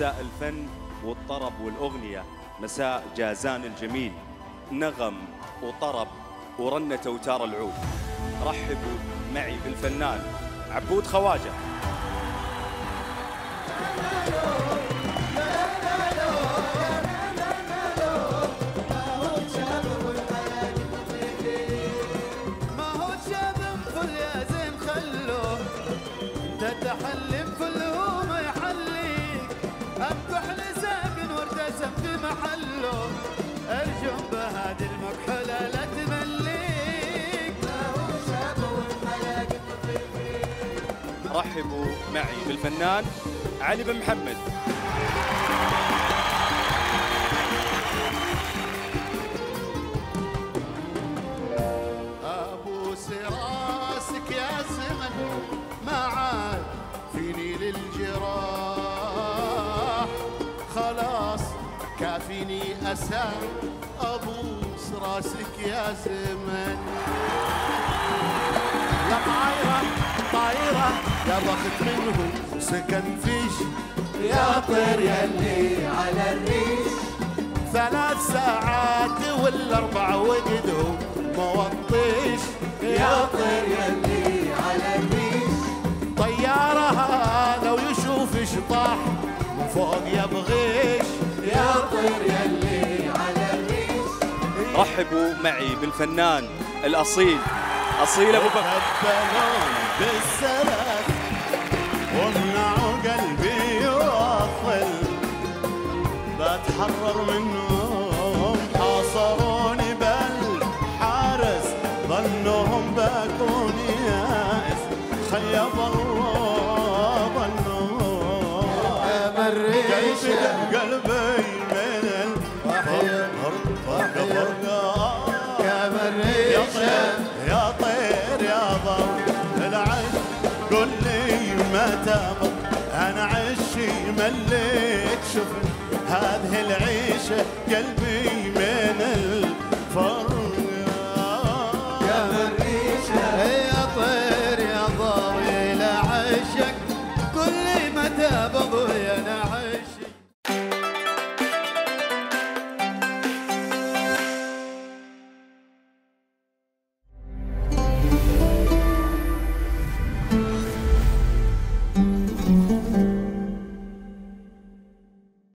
مساء الفن والطرب والأغنية مساء جازان الجميل. نغم وطرب ورنة أوتار العود. رحبوا معي بالفنان عبود خواجه. ما امكح لساكن وارتسم في محله. ارجم بهذه المكحله لا تمليك. ما هو شاب رحبوا معي بالفنان علي بن محمد. كافيني اسى أبوس راسك يا زمن. يا طايرة طايرة يا بخت منه سكن فيش. يا طير يلي على الريش. ثلاث ساعات ولا أربع وقدهم موطيش يا طير يلي على الريش. طيارها لو يشوف شطاح فوق يبغيش رحبوا معي بالفنان الأصيل. أصيل أبو بكر. بالسلف ومنعوا قلبي يوصل بتحرر منهم حاصروني بالحارس. ظنهم بكون يائس. خيب الله ظنهم. قلبي قلبي متى بط أنا عشي مليت شوف هذه العيشة قلبي